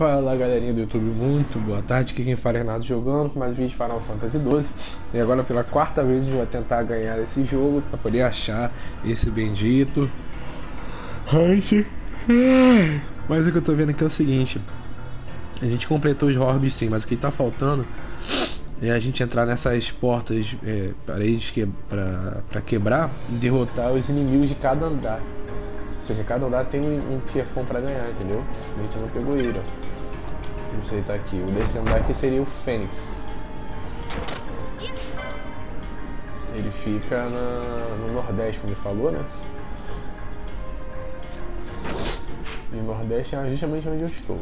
Fala galerinha do YouTube, muito boa tarde. Aqui quem fala é Renato jogando mais vídeo de Final Fantasy XII. E agora pela quarta vez a gente vai tentar ganhar esse jogo para poder achar esse bendito. Mas o que eu tô vendo aqui é o seguinte: a gente completou os orbes sim, mas o que tá faltando é a gente entrar nessas portas, é, paredes que, pra, pra quebrar e derrotar os inimigos de cada andar. Ou seja, cada andar tem um, um pra ganhar, entendeu? A gente não pegou ele, ó. Não sei tá aqui. O desse andar aqui seria o Fênix. Ele fica na, no Nordeste, como ele falou, né? E o Nordeste é justamente onde eu estou.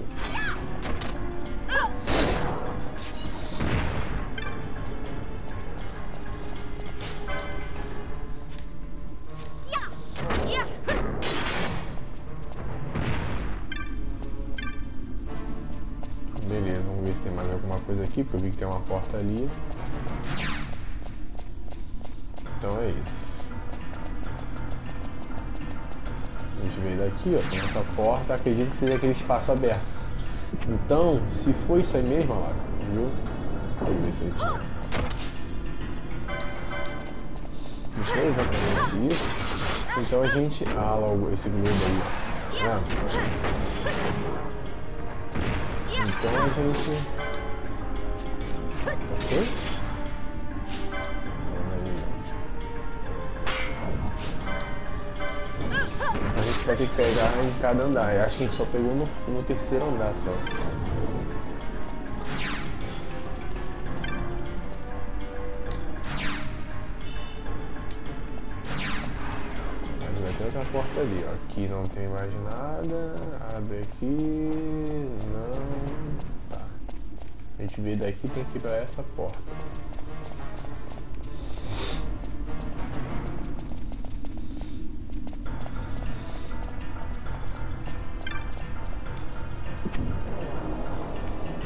Tem uma porta ali. Então é isso. A gente veio daqui, ó, tem essa porta, acredito que seja aquele espaço aberto. Então, se for isso aí mesmo, lá, viu? Vamos ver se é isso mesmo. Se for exatamente isso, então a gente... Ah, logo esse globo aí, ó. Tá? Então a gente. Então a gente vai ter que pegar em cada andar. Eu acho que a gente só pegou no, no terceiro andar só. tem outra porta ali, ó. Aqui não tem mais nada. Abre aqui. A gente veio daqui tem que ir pra essa porta.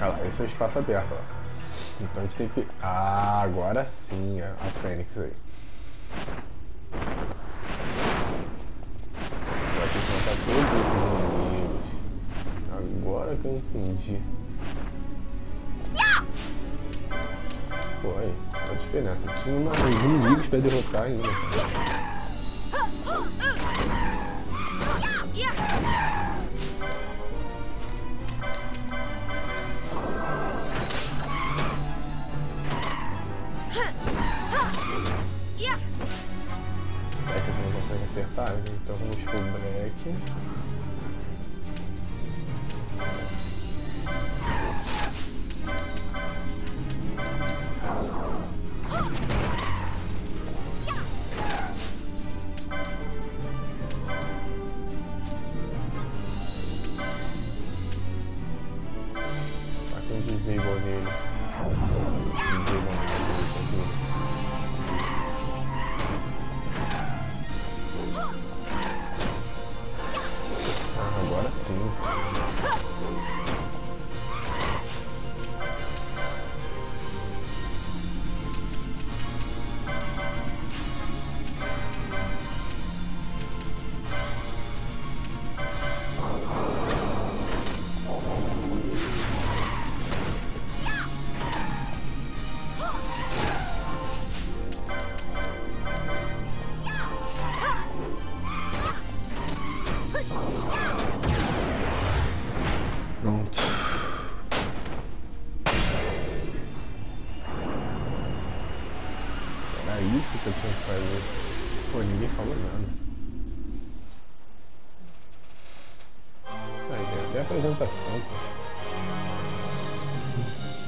Olha lá, esse é o espaço aberto, ó. Então a gente tem que. Ah, agora sim, a Fênix aí. todos esses inimigos. Agora que eu entendi. A diferença. Tinha mais inimigos pra derrotar ainda.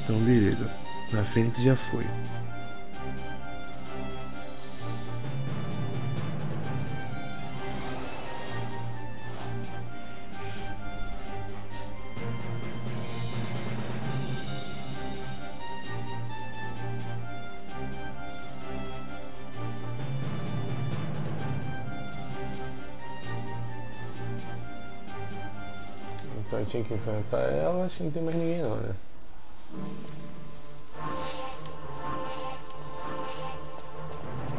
Então beleza. Na frente já foi. Eu tinha que enfrentar ela, acho que não tem mais ninguém não, né?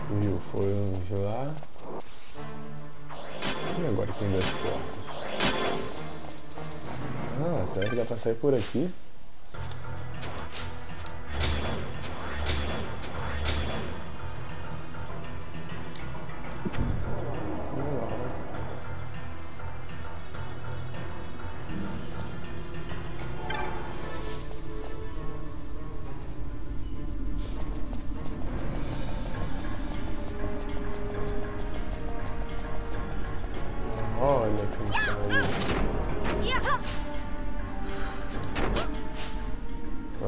Viu, foi um de lá. E agora quem das portas? Ah, será que dá pra sair por aqui? olha quem tá.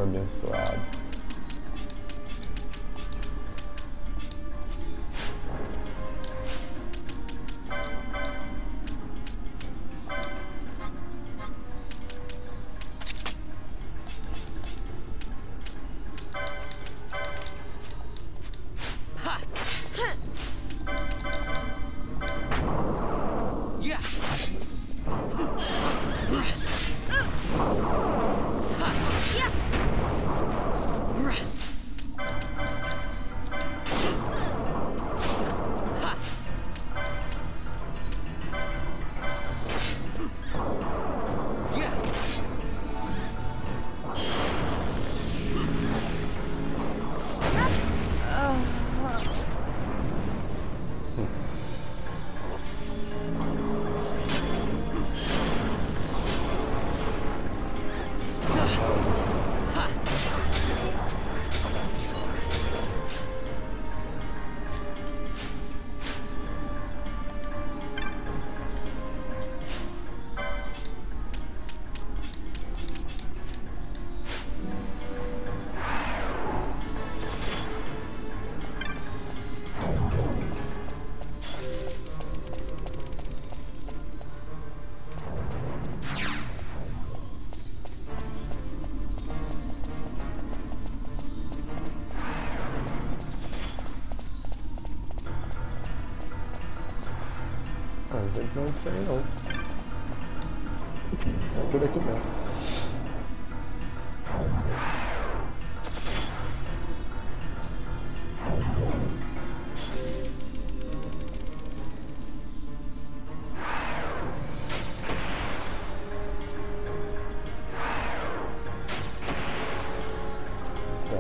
Abençoado. Não sei não. É por aqui mesmo. Tá.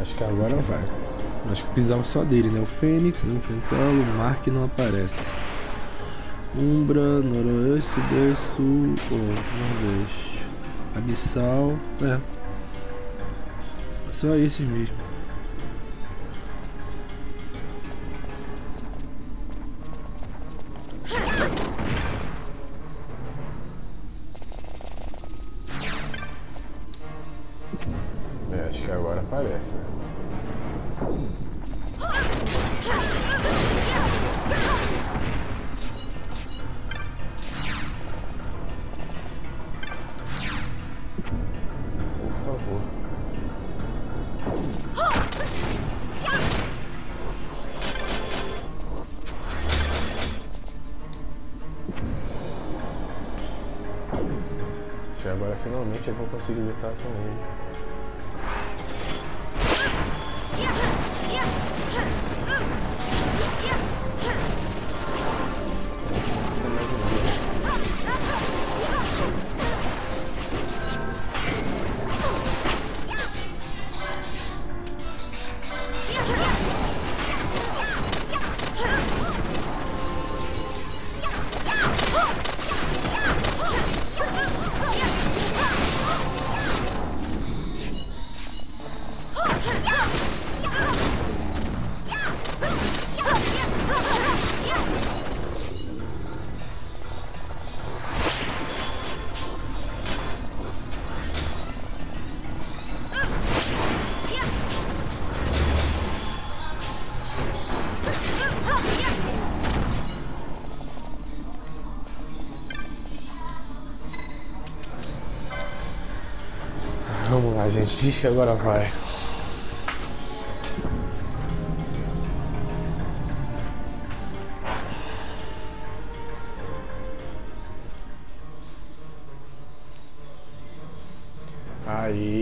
Acho que agora vai. Acho que precisava só dele, né? O Fênix, enfrentá-lo, o Mark não aparece. Umbra, Noroeste, Sudeste, Sul, oh, Nordeste. Abissal, é. Só esses mesmo. Agora finalmente eu vou conseguir lutar com ele. Diz que agora vai. Aí,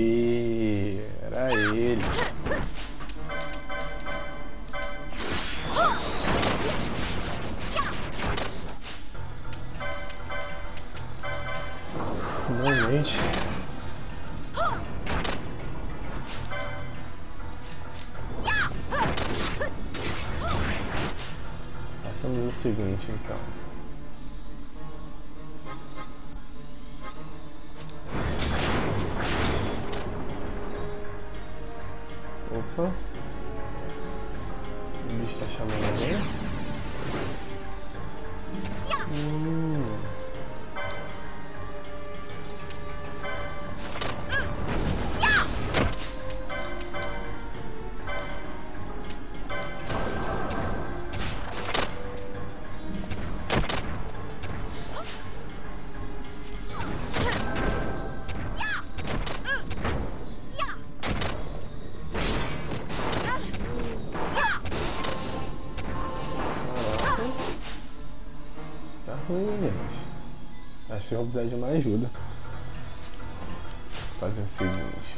eu vou precisar de uma ajuda. Fazer o seguinte.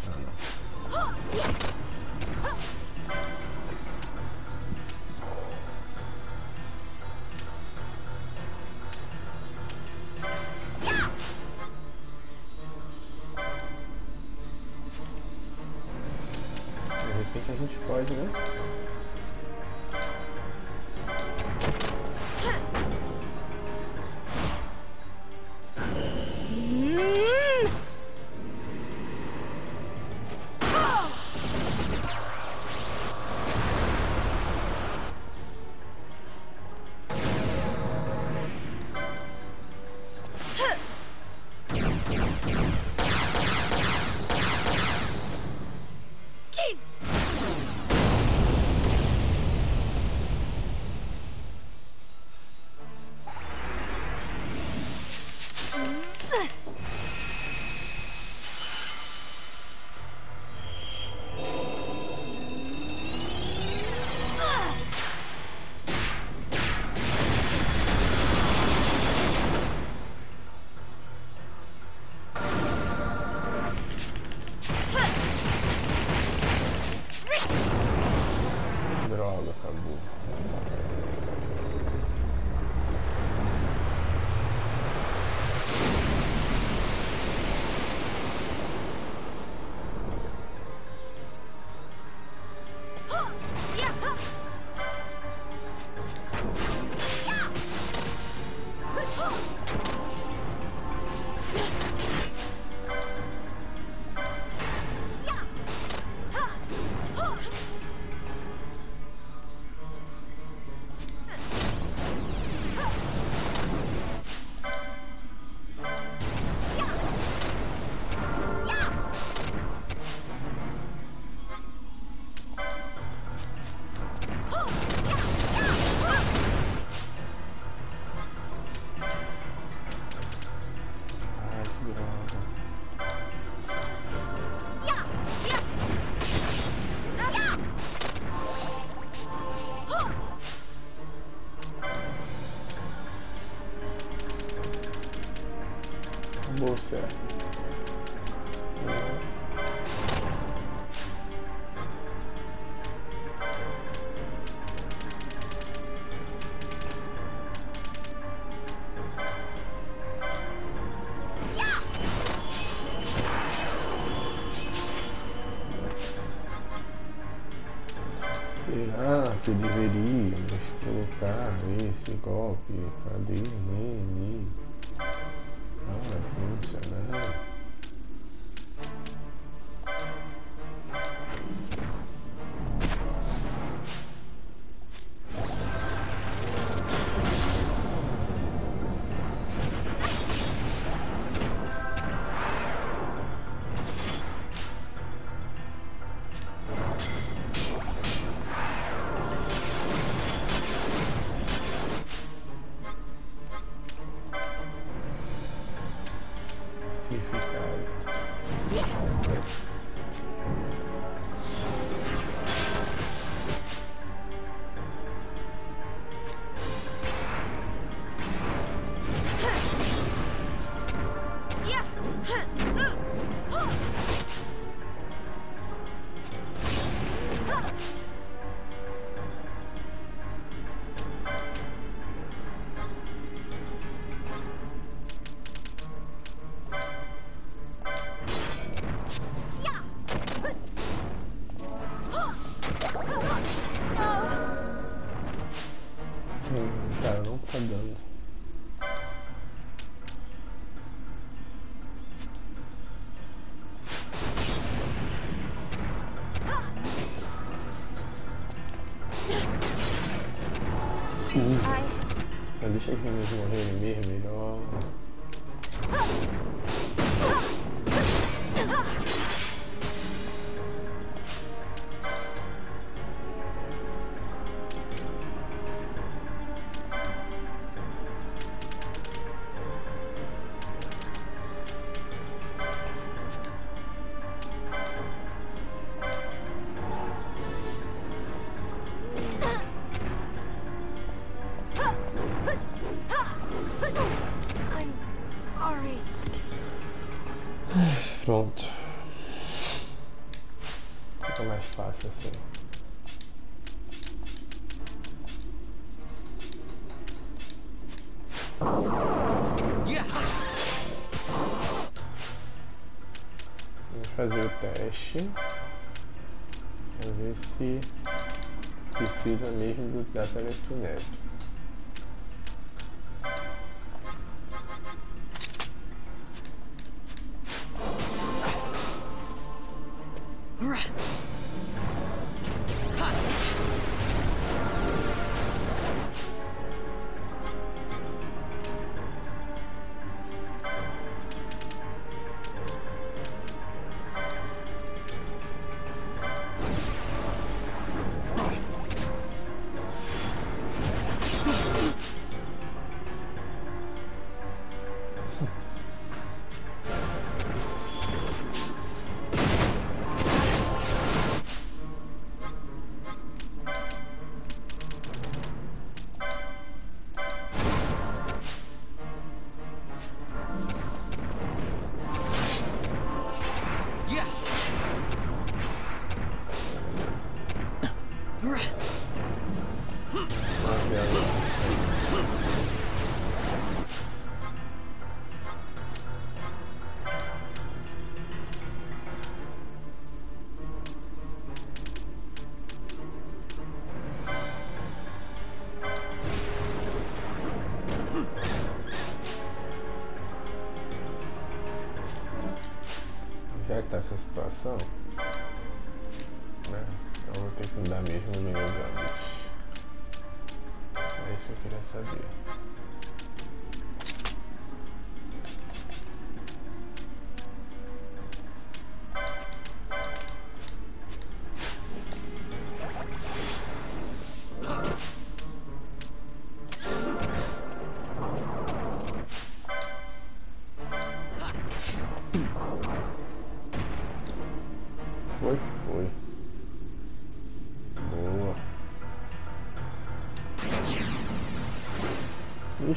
Será que deveríamos colocar esse golpe? Cadê ele? Não vai funcionar. Deixa os meninos morrerem mesmo, melhor. I'm Pronto. Fica mais fácil assim. Vamos fazer o teste. Vamos ver se precisa mesmo da telecinese. Tá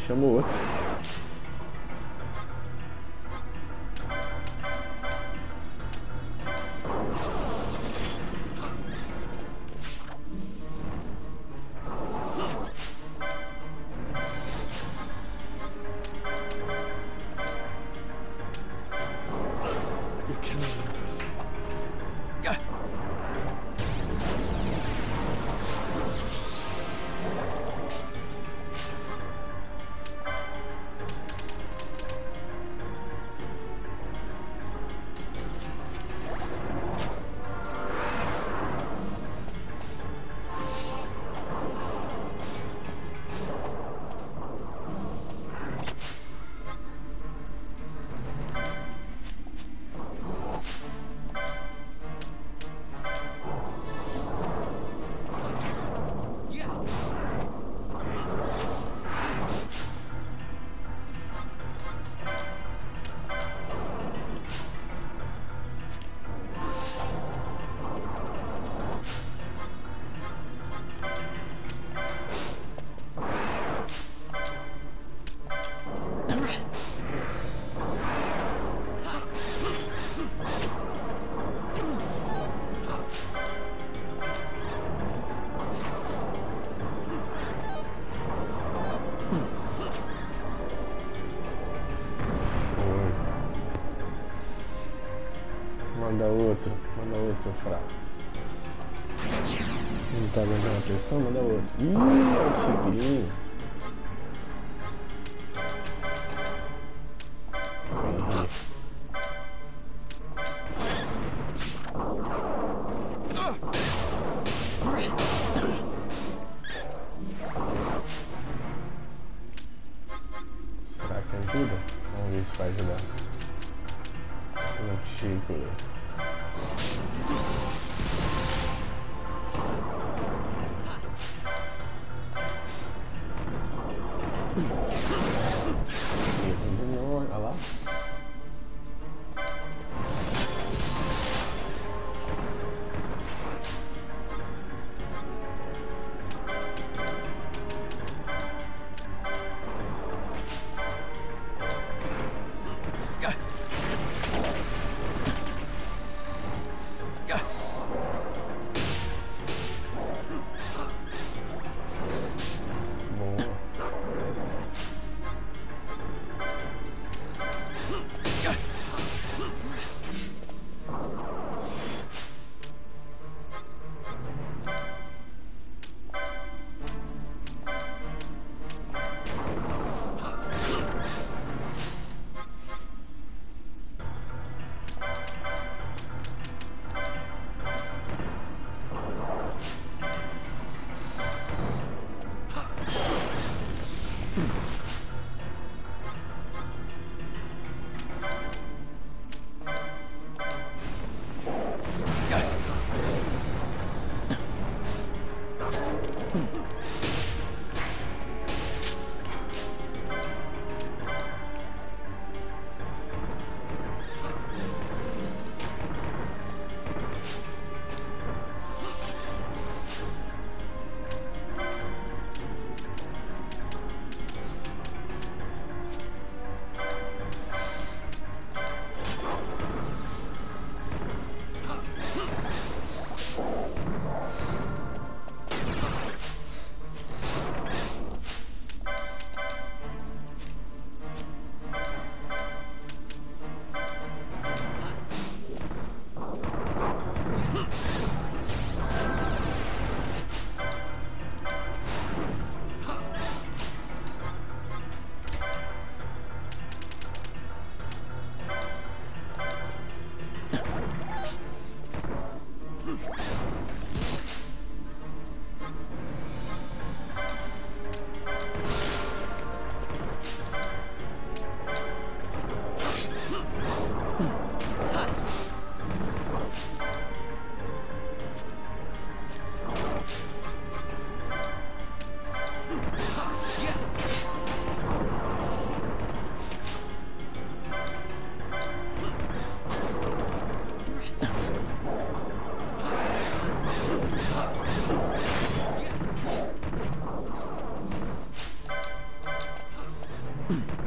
Ih, chamou outro. Manda outro, manda outro, seu fraco. Não tá aguentando a pressão? Manda outro. Ih, é o tigrinho. Mm-hmm.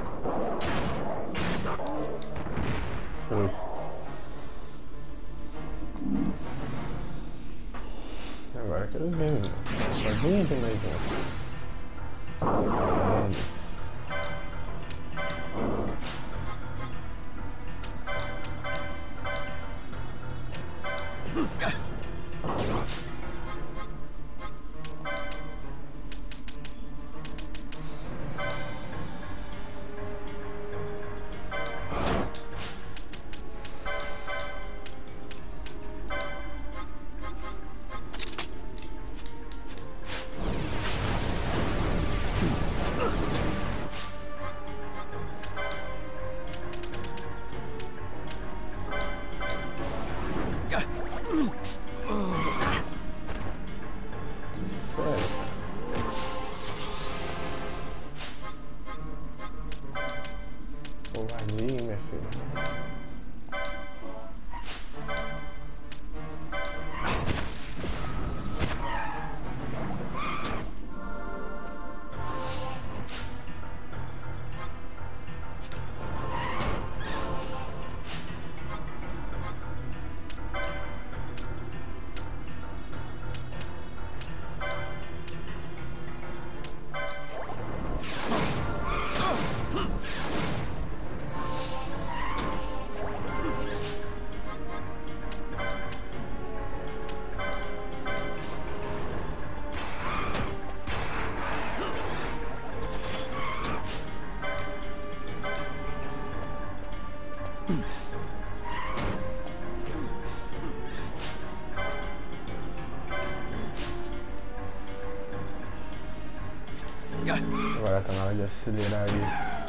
tá na hora de acelerar isso.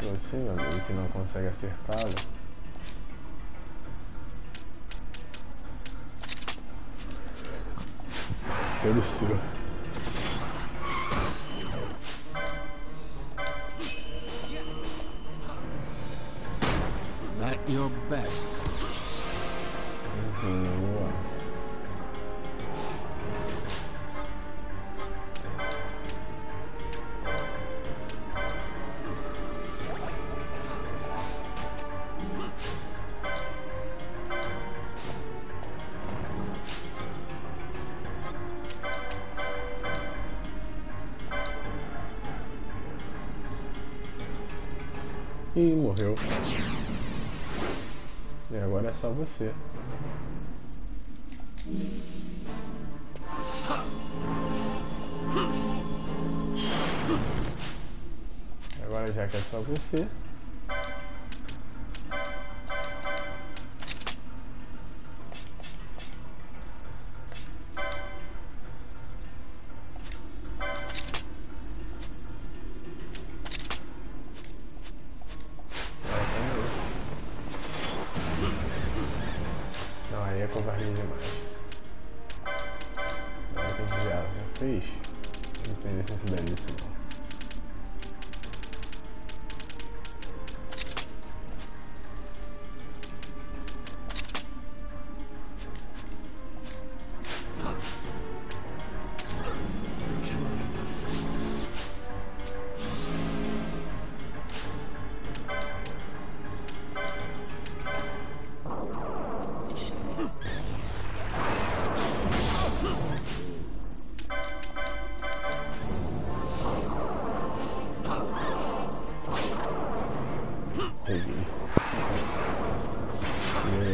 Você, meu amigo, que não consegue acertá-lo. Pelo seu. At your best. Você. Agora já que é só você.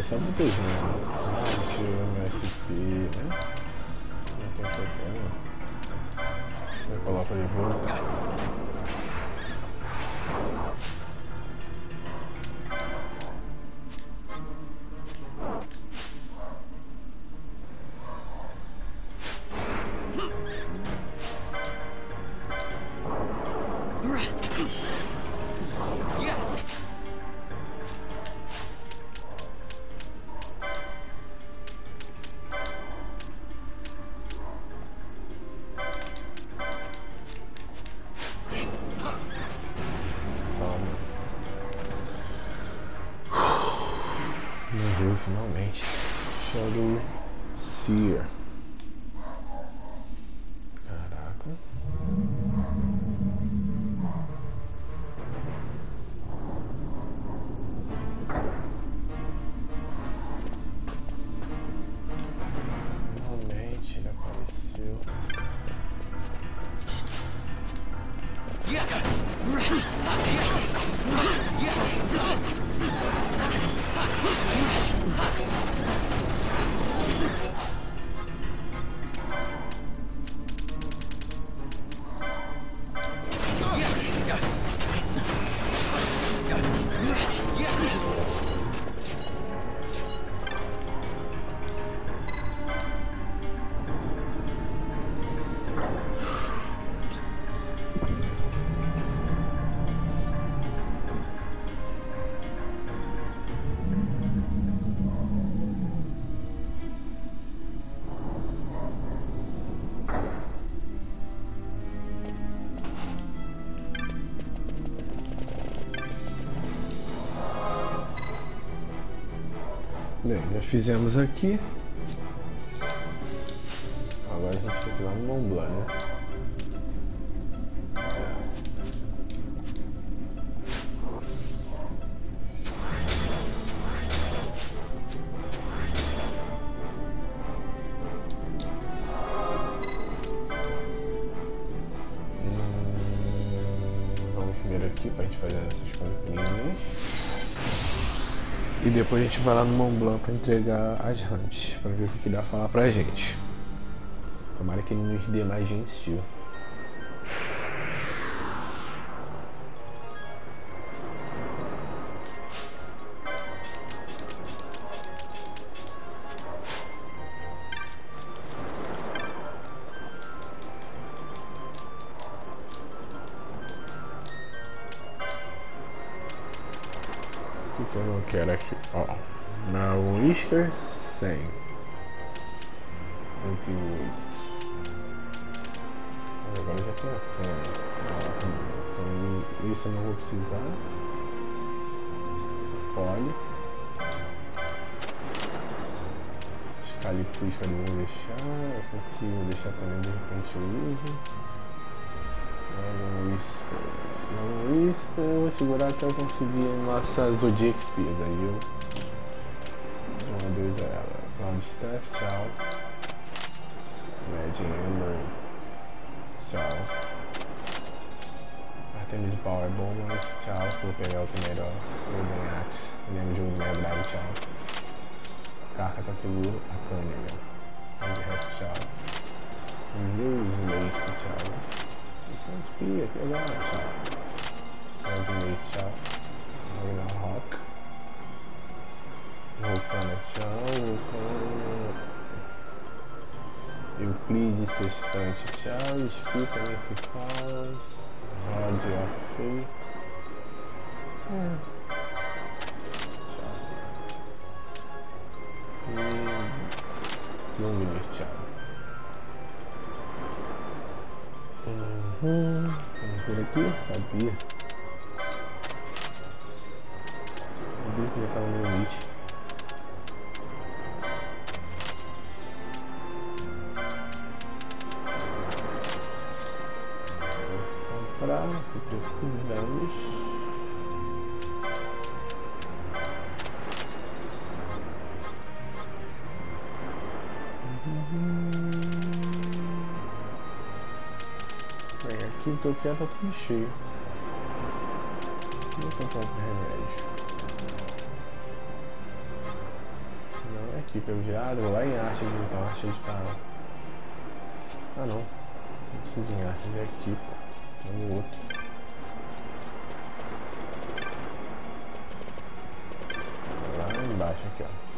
E é só protegendo. Ah, meu SP, né? Não tem problema. Eu coloco de volta. Bem, já fizemos aqui. Agora a gente tem que ir lá no Mont Blanc, né? E depois a gente vai lá no Mont Blanc pra entregar as hunts, pra ver o que, que dá pra falar pra gente. Tomara que ele nos dê mais gente steel. Whisker 100. 108. Agora já tem a câmera. Então esse eu não vou precisar. Poli. Calipusca eu vou deixar. Essa aqui vou deixar também de repente eu uso. Não Whisper. Não Whisper eu vou segurar até eu conseguir nossa Zodiac Spears. Aí eu. Uma, dois a ela. Cloud Staff, tchau. Ember. Tchau. Artemis de Power Bomb, tchau. Vou pegar o melhor. Golden Axe. Lembro de um Mega Drive, tchau. Carca tá seguro. A câmera. De resto, tchau. Zeus Lace, tchau. Isso é espia, que legal, tchau. Golden Lace, tchau. Magna Rock. Vulcano, tchau. Euclides Sextante, tchau. Se fala. Rod of Hum. Quero tá tudo cheio. Vou comprar um remédio. Não é aqui pelo virado, vou lá em arte então, de tá. Ah não. Não preciso em arte, é aqui, pô. É no outro. Lá embaixo aqui, ó.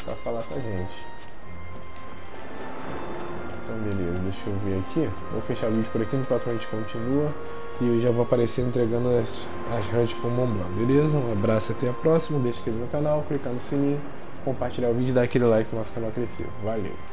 Pra falar com a gente. Então beleza, deixa eu ver aqui. Vou fechar o vídeo por aqui, no próximo a gente continua. E eu já vou aparecer entregando as, as HUD pro Mont Blanc, beleza? Um abraço até a próxima. Deixa inscrever no canal, clicar no sininho, compartilhar o vídeo e dar aquele like pro nosso canal crescer. Valeu!